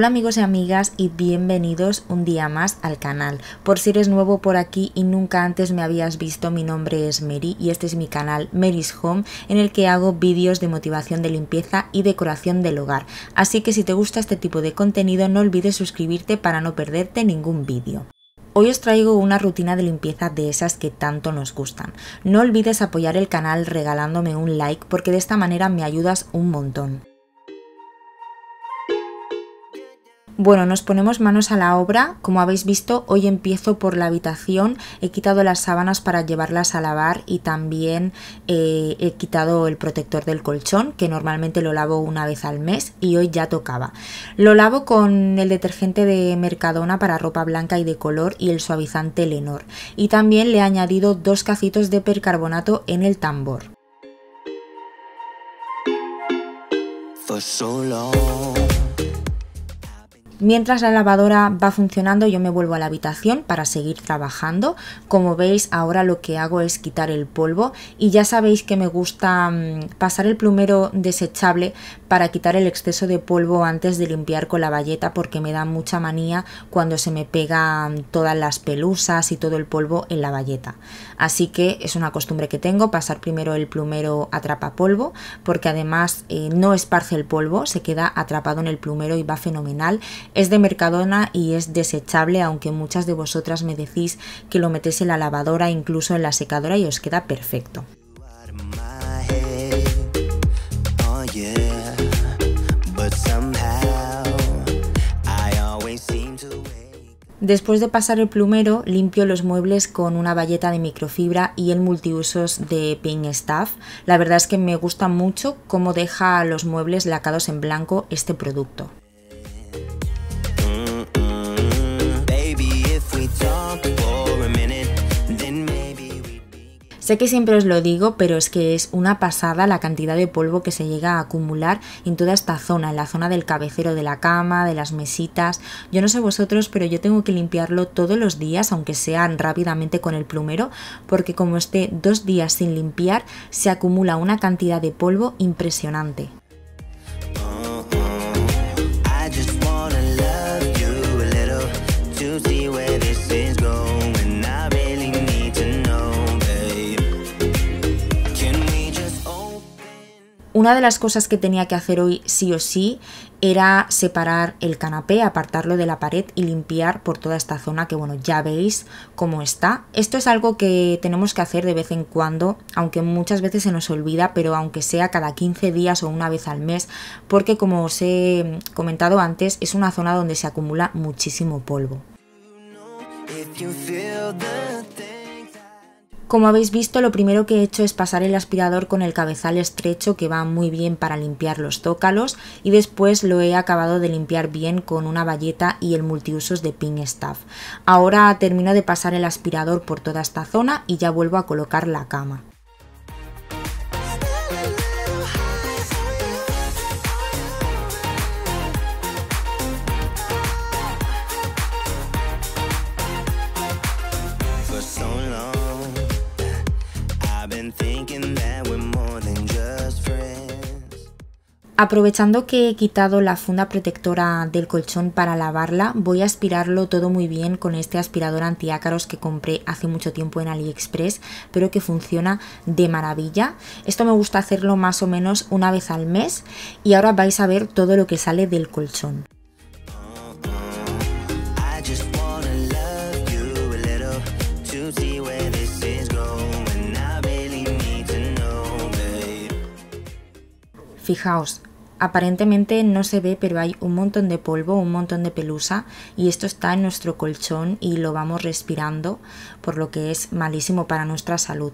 Hola amigos y amigas y bienvenidos un día más al canal. Por si eres nuevo por aquí y nunca antes me habías visto, mi nombre es Mary y este es mi canal Mary's Home en el que hago vídeos de motivación de limpieza y decoración del hogar. Así que si te gusta este tipo de contenido no olvides suscribirte para no perderte ningún vídeo. Hoy os traigo una rutina de limpieza de esas que tanto nos gustan. No olvides apoyar el canal regalándome un like porque de esta manera me ayudas un montón. Bueno, nos ponemos manos a la obra. Como habéis visto, hoy empiezo por la habitación. He quitado las sábanas para llevarlas a lavar y también eh, he quitado el protector del colchón, que normalmente lo lavo una vez al mes y hoy ya tocaba. Lo lavo con el detergente de Mercadona para ropa blanca y de color y el suavizante Lenor. Y también le he añadido dos cacitos de percarbonato en el tambor. Mientras la lavadora va funcionando yo me vuelvo a la habitación para seguir trabajando. Como veis ahora lo que hago es quitar el polvo y ya sabéis que me gusta mm, pasar el plumero desechable para quitar el exceso de polvo antes de limpiar con la bayeta porque me da mucha manía cuando se me pegan todas las pelusas y todo el polvo en la bayeta. Así que es una costumbre que tengo pasar primero el plumero atrapa polvo porque además eh, no esparce el polvo, se queda atrapado en el plumero y va fenomenal es de Mercadona y es desechable, aunque muchas de vosotras me decís que lo metéis en la lavadora, incluso en la secadora y os queda perfecto. Después de pasar el plumero, limpio los muebles con una bayeta de microfibra y el multiusos de Pink Staff. La verdad es que me gusta mucho cómo deja los muebles lacados en blanco este producto. Sé que siempre os lo digo, pero es que es una pasada la cantidad de polvo que se llega a acumular en toda esta zona, en la zona del cabecero de la cama, de las mesitas. Yo no sé vosotros, pero yo tengo que limpiarlo todos los días, aunque sean rápidamente con el plumero, porque como esté dos días sin limpiar, se acumula una cantidad de polvo impresionante. Una de las cosas que tenía que hacer hoy sí o sí era separar el canapé, apartarlo de la pared y limpiar por toda esta zona que bueno, ya veis cómo está. Esto es algo que tenemos que hacer de vez en cuando, aunque muchas veces se nos olvida, pero aunque sea cada 15 días o una vez al mes, porque como os he comentado antes, es una zona donde se acumula muchísimo polvo. Como habéis visto, lo primero que he hecho es pasar el aspirador con el cabezal estrecho que va muy bien para limpiar los zócalos y después lo he acabado de limpiar bien con una bayeta y el multiusos de Pink Staff. Ahora termino de pasar el aspirador por toda esta zona y ya vuelvo a colocar la cama. Aprovechando que he quitado la funda protectora del colchón para lavarla, voy a aspirarlo todo muy bien con este aspirador antiácaros que compré hace mucho tiempo en AliExpress, pero que funciona de maravilla. Esto me gusta hacerlo más o menos una vez al mes y ahora vais a ver todo lo que sale del colchón. Fijaos, Aparentemente no se ve, pero hay un montón de polvo, un montón de pelusa y esto está en nuestro colchón y lo vamos respirando, por lo que es malísimo para nuestra salud.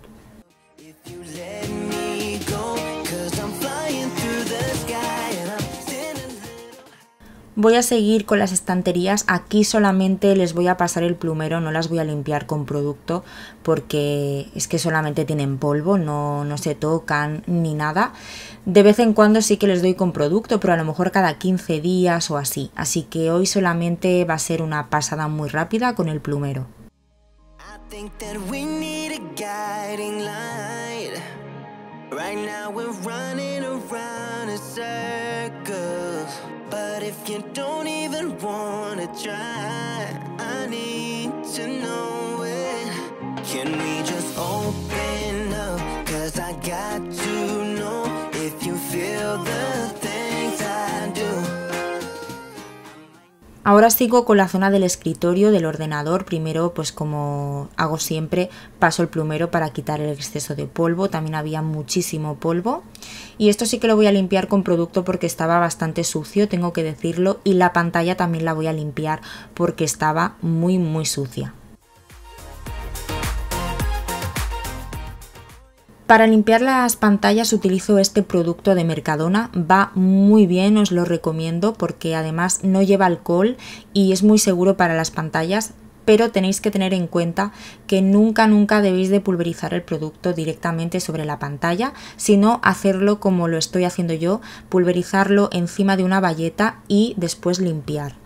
Voy a seguir con las estanterías, aquí solamente les voy a pasar el plumero, no las voy a limpiar con producto porque es que solamente tienen polvo, no, no se tocan ni nada. De vez en cuando sí que les doy con producto, pero a lo mejor cada 15 días o así. Así que hoy solamente va a ser una pasada muy rápida con el plumero. If you don't even wanna try. I need to know it. Can we Ahora sigo con la zona del escritorio del ordenador. Primero, pues como hago siempre, paso el plumero para quitar el exceso de polvo. También había muchísimo polvo. Y esto sí que lo voy a limpiar con producto porque estaba bastante sucio, tengo que decirlo. Y la pantalla también la voy a limpiar porque estaba muy muy sucia. Para limpiar las pantallas utilizo este producto de Mercadona, va muy bien, os lo recomiendo porque además no lleva alcohol y es muy seguro para las pantallas, pero tenéis que tener en cuenta que nunca nunca debéis de pulverizar el producto directamente sobre la pantalla, sino hacerlo como lo estoy haciendo yo, pulverizarlo encima de una bayeta y después limpiar.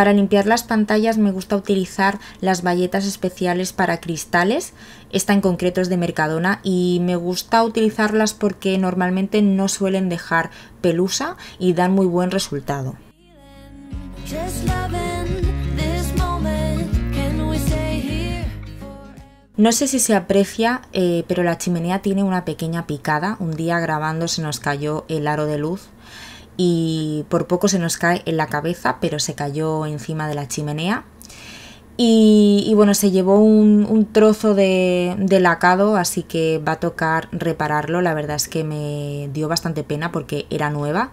Para limpiar las pantallas me gusta utilizar las bayetas especiales para cristales. Esta en concreto es de Mercadona y me gusta utilizarlas porque normalmente no suelen dejar pelusa y dan muy buen resultado. No sé si se aprecia, eh, pero la chimenea tiene una pequeña picada. Un día grabando se nos cayó el aro de luz y por poco se nos cae en la cabeza, pero se cayó encima de la chimenea. Y, bueno, se llevó un, trozo de, lacado, así que va a tocar repararlo. La verdad es que me dio bastante pena porque era nueva.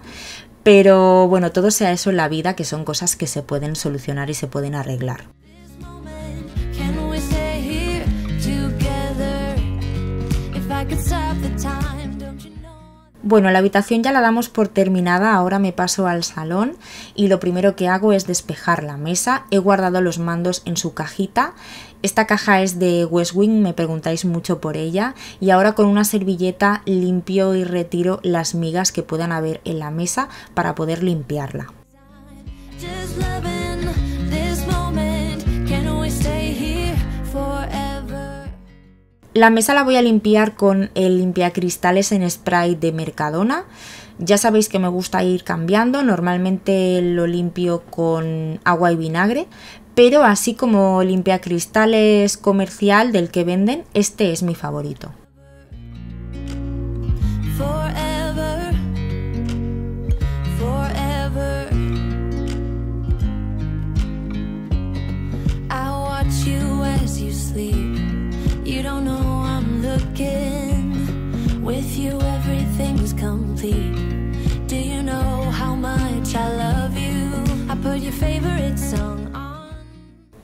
Pero bueno, todo sea eso en la vida, que son cosas que se pueden solucionar y se pueden arreglar. Bueno, la habitación ya la damos por terminada, ahora me paso al salón y lo primero que hago es despejar la mesa. He guardado los mandos en su cajita. Esta caja es de West Wing, me preguntáis mucho por ella. Y ahora con una servilleta limpio y retiro las migas que puedan haber en la mesa para poder limpiarla. La mesa la voy a limpiar con el limpiacristales en spray de Mercadona. Ya sabéis que me gusta ir cambiando, normalmente lo limpio con agua y vinagre, pero así como limpiacristales comercial del que venden, este es mi favorito.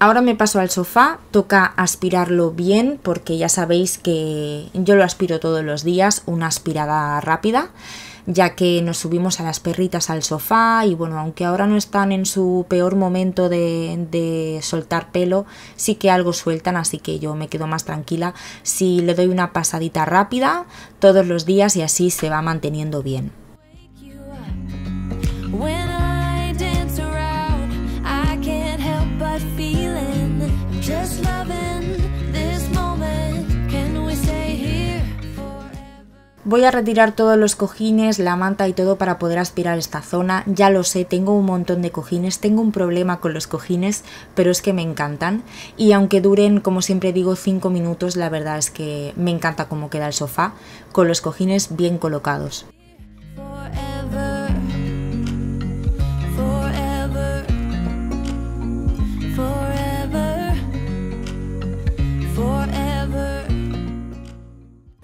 Ahora me paso al sofá, toca aspirarlo bien porque ya sabéis que yo lo aspiro todos los días, una aspirada rápida, ya que nos subimos a las perritas al sofá y bueno, aunque ahora no están en su peor momento de, de soltar pelo, sí que algo sueltan, así que yo me quedo más tranquila si le doy una pasadita rápida todos los días y así se va manteniendo bien. Voy a retirar todos los cojines, la manta y todo para poder aspirar esta zona. Ya lo sé, tengo un montón de cojines, tengo un problema con los cojines, pero es que me encantan. Y aunque duren, como siempre digo, 5 minutos, la verdad es que me encanta cómo queda el sofá, con los cojines bien colocados.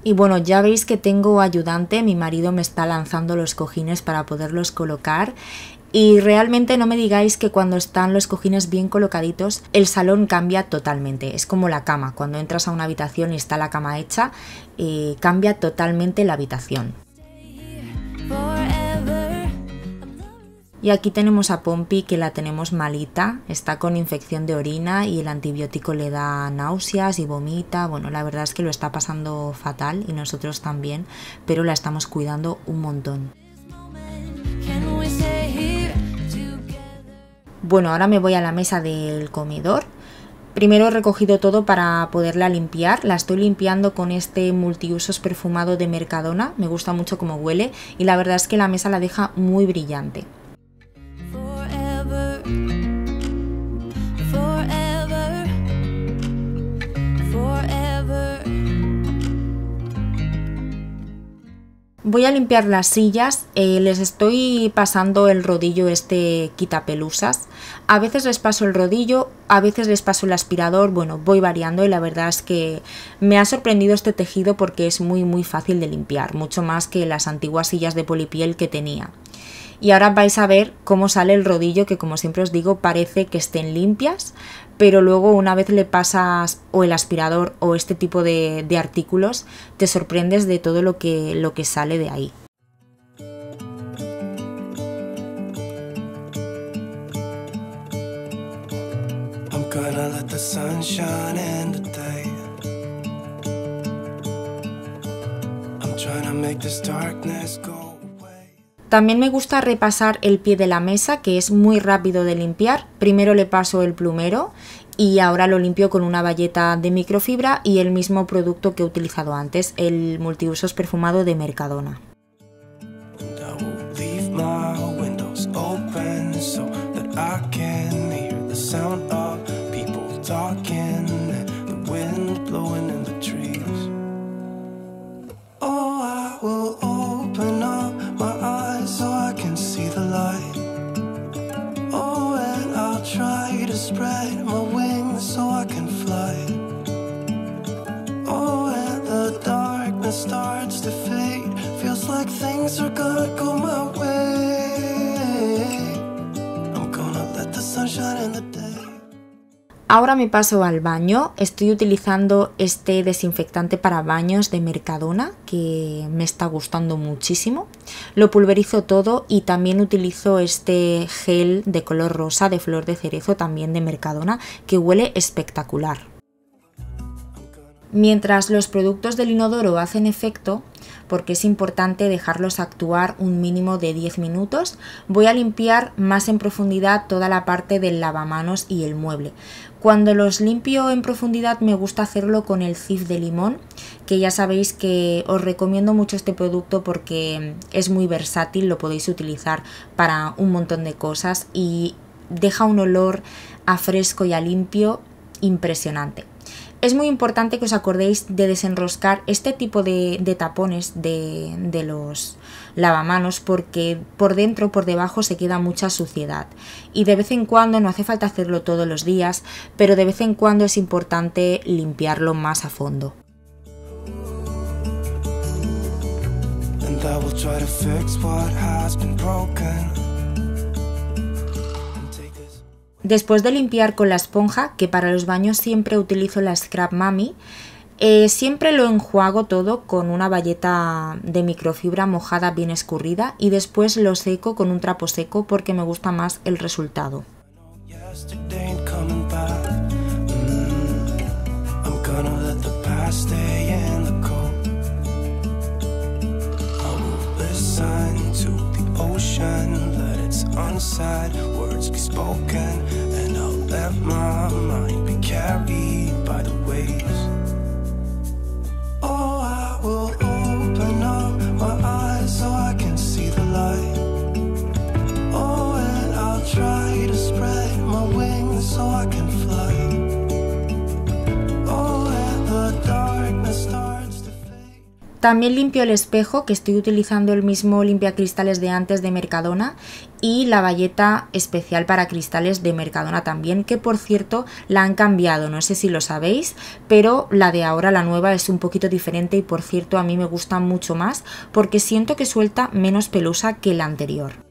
Y bueno, ya veis que tengo ayudante, mi marido me está lanzando los cojines para poderlos colocar. Y realmente no me digáis que cuando están los cojines bien colocaditos, el salón cambia totalmente. Es como la cama. Cuando entras a una habitación y está la cama hecha, eh, cambia totalmente la habitación. Y aquí tenemos a Pompi que la tenemos malita, está con infección de orina y el antibiótico le da náuseas y vomita. Bueno, la verdad es que lo está pasando fatal y nosotros también, pero la estamos cuidando un montón. Bueno, ahora me voy a la mesa del comedor. Primero he recogido todo para poderla limpiar. La estoy limpiando con este multiusos perfumado de Mercadona. Me gusta mucho cómo huele y la verdad es que la mesa la deja muy brillante. Voy a limpiar las sillas, eh, les estoy pasando el rodillo este quitapelusas. A veces les paso el rodillo, a veces les paso el aspirador, bueno, voy variando y la verdad es que me ha sorprendido este tejido porque es muy muy fácil de limpiar, mucho más que las antiguas sillas de polipiel que tenía. Y ahora vais a ver cómo sale el rodillo que como siempre os digo parece que estén limpias, pero luego una vez le pasas o el aspirador o este tipo de, artículos, te sorprendes de todo lo que, lo que sale de ahí. También me gusta repasar el pie de la mesa, que es muy rápido de limpiar. Primero le paso el plumero y ahora lo limpio con una bayeta de microfibra y el mismo producto que he utilizado antes, el multiusos perfumado de Mercadona. Ahora me paso al baño, estoy utilizando este desinfectante para baños de Mercadona que me está gustando muchísimo. Lo pulverizo todo y también utilizo este gel de color rosa de flor de cerezo también de Mercadona que huele espectacular. Mientras los productos del inodoro hacen efecto, porque es importante dejarlos actuar un mínimo de 10 minutos, voy a limpiar más en profundidad toda la parte del lavamanos y el mueble. Cuando los limpio en profundidad me gusta hacerlo con el cif de limón, que ya sabéis que os recomiendo mucho este producto porque es muy versátil, lo podéis utilizar para un montón de cosas y deja un olor a fresco y a limpio impresionante. Es muy importante que os acordéis de desenroscar este tipo de, tapones de, los lavamanos porque por dentro, por debajo se queda mucha suciedad. Y de vez en cuando, no hace falta hacerlo todos los días, pero de vez en cuando es importante limpiarlo más a fondo. Después de limpiar con la esponja, que para los baños siempre utilizo la Scrap Mami, eh, siempre lo enjuago todo con una bayeta de microfibra mojada bien escurrida y después lo seco con un trapo seco porque me gusta más el resultado. Unsaid, words be spoken, and I'll let my mind be carried by the waves. Oh, I will open up my eyes so I can see the light. Oh, and I'll try to spread my wings so I can fly. También limpio el espejo, que estoy utilizando el mismo limpiacristales de antes de Mercadona y la bayeta especial para cristales de Mercadona también, que por cierto la han cambiado, no sé si lo sabéis, pero la de ahora, la nueva, es un poquito diferente y por cierto a mí me gusta mucho más porque siento que suelta menos pelusa que la anterior.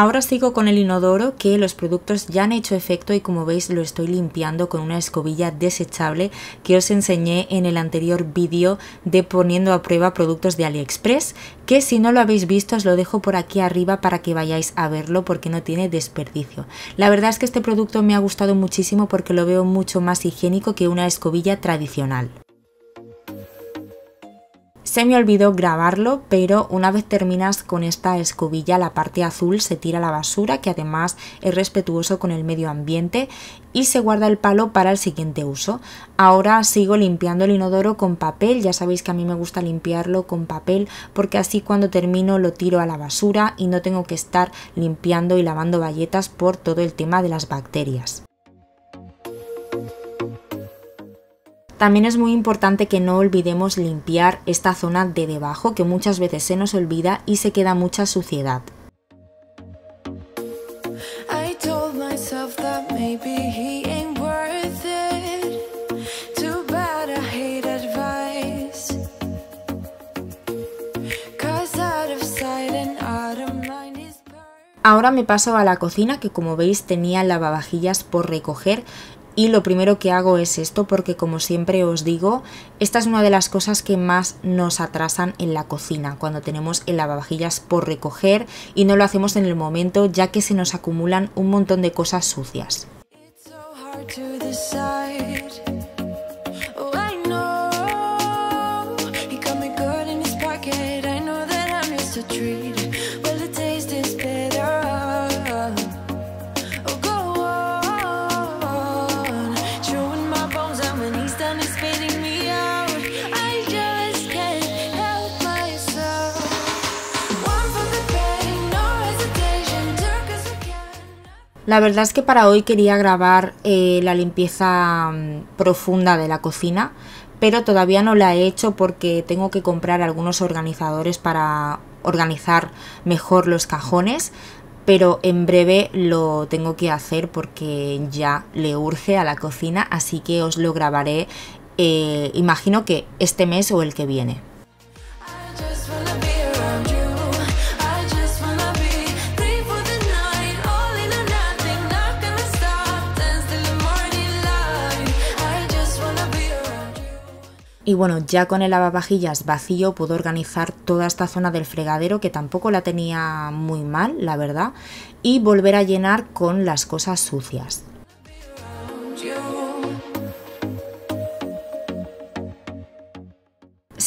Ahora sigo con el inodoro que los productos ya han hecho efecto y como veis lo estoy limpiando con una escobilla desechable que os enseñé en el anterior vídeo de poniendo a prueba productos de AliExpress que si no lo habéis visto os lo dejo por aquí arriba para que vayáis a verlo porque no tiene desperdicio. La verdad es que este producto me ha gustado muchísimo porque lo veo mucho más higiénico que una escobilla tradicional. Se me olvidó grabarlo, pero una vez terminas con esta escobilla, la parte azul se tira a la basura, que además es respetuoso con el medio ambiente, y se guarda el palo para el siguiente uso. Ahora sigo limpiando el inodoro con papel, ya sabéis que a mí me gusta limpiarlo con papel porque así cuando termino lo tiro a la basura y no tengo que estar limpiando y lavando bayetas por todo el tema de las bacterias. También es muy importante que no olvidemos limpiar esta zona de debajo que muchas veces se nos olvida y se queda mucha suciedad. Ahora me paso a la cocina que como veis tenía lavavajillas por recoger y lo primero que hago es esto porque como siempre os digo, esta es una de las cosas que más nos atrasan en la cocina, cuando tenemos el lavavajillas por recoger y no lo hacemos en el momento ya que se nos acumulan un montón de cosas sucias. La verdad es que para hoy quería grabar eh, la limpieza mm, profunda de la cocina, pero todavía no la he hecho porque tengo que comprar algunos organizadores para organizar mejor los cajones, pero en breve lo tengo que hacer porque ya le urge a la cocina, así que os lo grabaré, eh, imagino que este mes o el que viene. Y bueno, ya con el lavavajillas vacío puedo organizar toda esta zona del fregadero que tampoco la tenía muy mal, la verdad, y volver a llenar con las cosas sucias.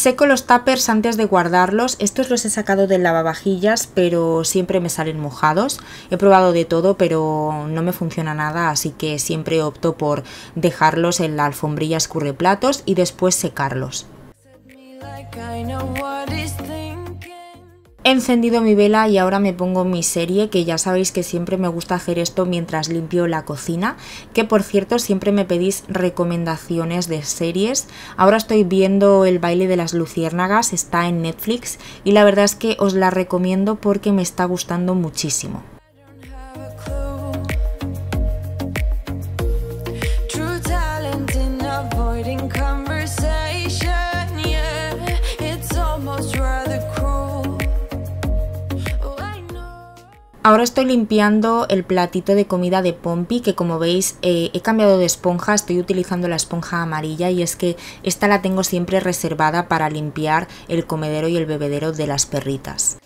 Seco los tuppers antes de guardarlos. Estos los he sacado del lavavajillas, pero siempre me salen mojados. He probado de todo, pero no me funciona nada, así que siempre opto por dejarlos en la alfombrilla escurreplatos y después secarlos. He encendido mi vela y ahora me pongo mi serie, que ya sabéis que siempre me gusta hacer esto mientras limpio la cocina, que por cierto siempre me pedís recomendaciones de series. Ahora estoy viendo El baile de las luciérnagas, está en Netflix y la verdad es que os la recomiendo porque me está gustando muchísimo. Ahora estoy limpiando el platito de comida de Pompi que como veis eh, he cambiado de esponja, estoy utilizando la esponja amarilla y es que esta la tengo siempre reservada para limpiar el comedero y el bebedero de las perritas.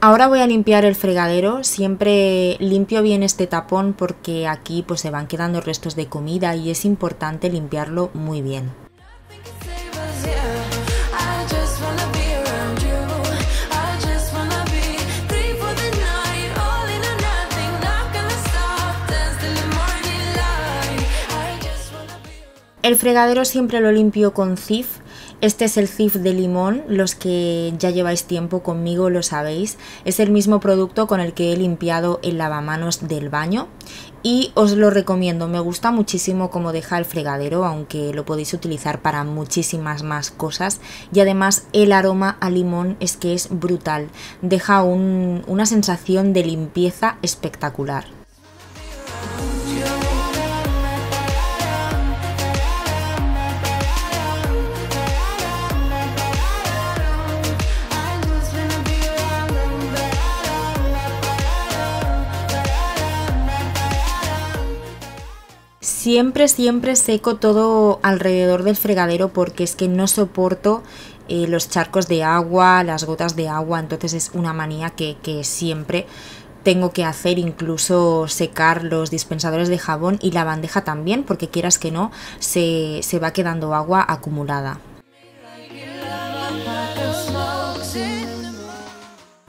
Ahora voy a limpiar el fregadero, siempre limpio bien este tapón porque aquí pues se van quedando restos de comida y es importante limpiarlo muy bien. El fregadero siempre lo limpio con Cif Este es el Cif de limón, los que ya lleváis tiempo conmigo lo sabéis. Es el mismo producto con el que he limpiado el lavamanos del baño y os lo recomiendo. Me gusta muchísimo cómo deja el fregadero, aunque lo podéis utilizar para muchísimas más cosas. Y además el aroma a limón es que es brutal. Deja una sensación de limpieza espectacular. Siempre, siempre seco todo alrededor del fregadero porque es que no soporto eh, los charcos de agua, las gotas de agua, entonces es una manía que, siempre tengo que hacer incluso secar los dispensadores de jabón y la bandeja también porque quieras que no se, se va quedando agua acumulada.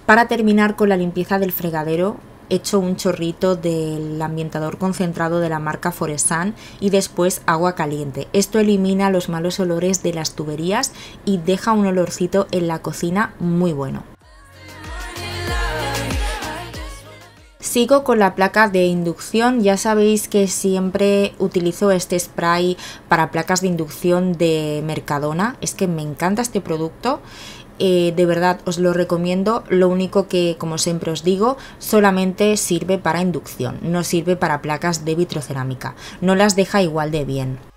Para terminar con la limpieza del fregadero hecho un chorrito del ambientador concentrado de la marca Foresan y después agua caliente. Esto elimina los malos olores de las tuberías y deja un olorcito en la cocina muy bueno. Sigo con la placa de inducción, ya sabéis que siempre utilizo este spray para placas de inducción de Mercadona, es que me encanta este producto eh, de verdad os lo recomiendo. Lo único que, como siempre os digo, solamente sirve para inducción, no sirve para placas de vitrocerámica. No las deja igual de bien.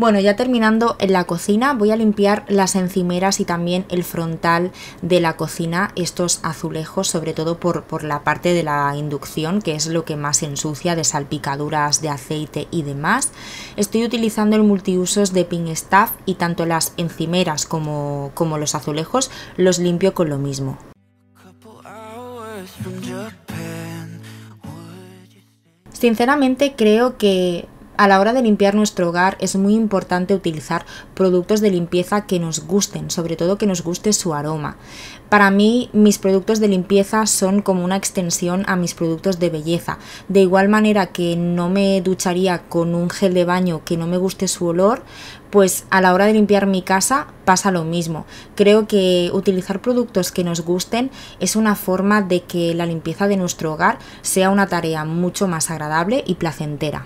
Bueno, ya terminando en la cocina, voy a limpiar las encimeras y también el frontal de la cocina, estos azulejos, sobre todo por, por la parte de la inducción, que es lo que más ensucia de salpicaduras de aceite y demás. Estoy utilizando el multiusos de Pink Staff y tanto las encimeras como, como los azulejos los limpio con lo mismo. Sinceramente creo que a la hora de limpiar nuestro hogar es muy importante utilizar productos de limpieza que nos gusten, sobre todo que nos guste su aroma. Para mí mis productos de limpieza son como una extensión a mis productos de belleza. De igual manera que no me ducharía con un gel de baño que no me guste su olor, pues a la hora de limpiar mi casa pasa lo mismo. Creo que utilizar productos que nos gusten es una forma de que la limpieza de nuestro hogar sea una tarea mucho más agradable y placentera.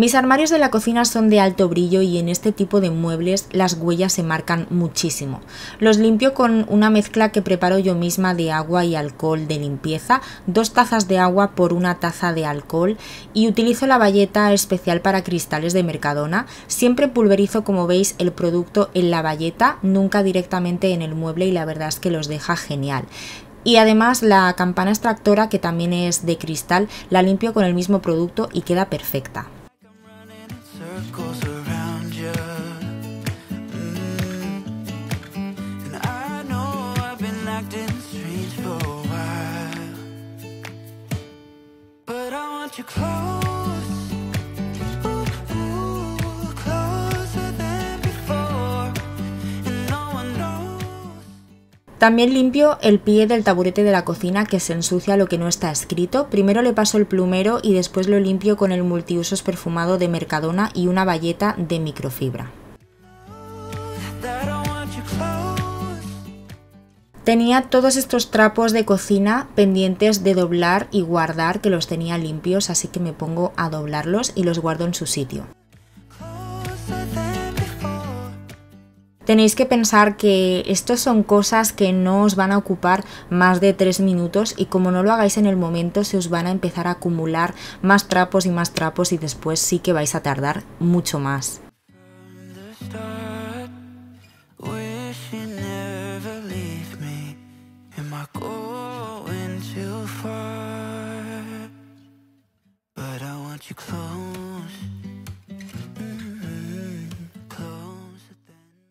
Mis armarios de la cocina son de alto brillo y en este tipo de muebles las huellas se marcan muchísimo. Los limpio con una mezcla que preparo yo misma de agua y alcohol de limpieza, dos tazas de agua por una taza de alcohol y utilizo la bayeta especial para cristales de Mercadona. Siempre pulverizo como veis el producto en la bayeta, nunca directamente en el mueble y la verdad es que los deja genial. Y además la campana extractora que también es de cristal la limpio con el mismo producto y queda perfecta. También limpio el pie del taburete de la cocina que se ensucia lo que no está escrito. Primero le paso el plumero y después lo limpio con el multiusos perfumado de Mercadona y una bayeta de microfibra. Tenía todos estos trapos de cocina pendientes de doblar y guardar que los tenía limpios, así que me pongo a doblarlos y los guardo en su sitio. Tenéis que pensar que estos son cosas que no os van a ocupar más de 3 minutos y como no lo hagáis en el momento se os van a empezar a acumular más trapos y más trapos y después sí que vais a tardar mucho más.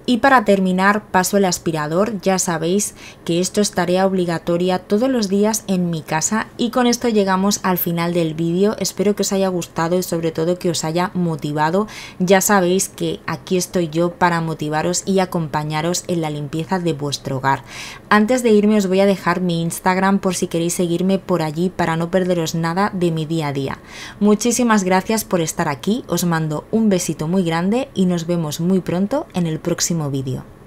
Y para terminar paso el aspirador, ya sabéis que esto es tarea obligatoria todos los días en mi casa. Y con esto llegamos al final del vídeo, espero que os haya gustado y sobre todo que os haya motivado, ya sabéis que aquí estoy yo para motivaros y acompañaros en la limpieza de vuestro hogar. Antes de irme os voy a dejar mi Instagram por si queréis seguirme por allí para no perderos nada de mi día a día. Muchísimas gracias por estar aquí, os mando un besito muy grande y nos vemos muy pronto en el próximo vídeo.